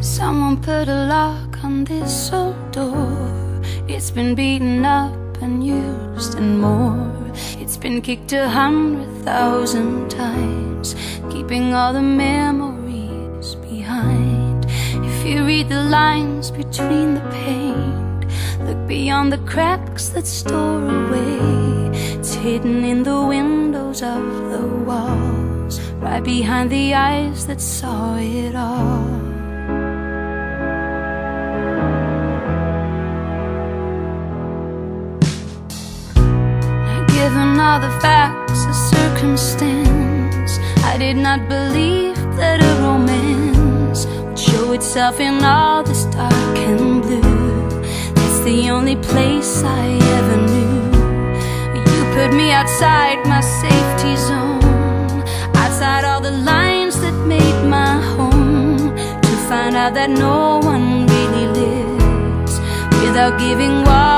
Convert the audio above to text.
Someone put a lock on this old door. It's been beaten up and used and more. It's been kicked a hundred thousand times, keeping all the memories behind. If you read the lines between the paint, look beyond the cracks that store away. Hidden in the windows of the walls, right behind the eyes that saw it all. Given all the facts of circumstance, I did not believe that a romance would show itself in all this dark and blue. That's the only place I put me outside my safety zone, outside all the lines that made my home, to find out that no one really lives without giving what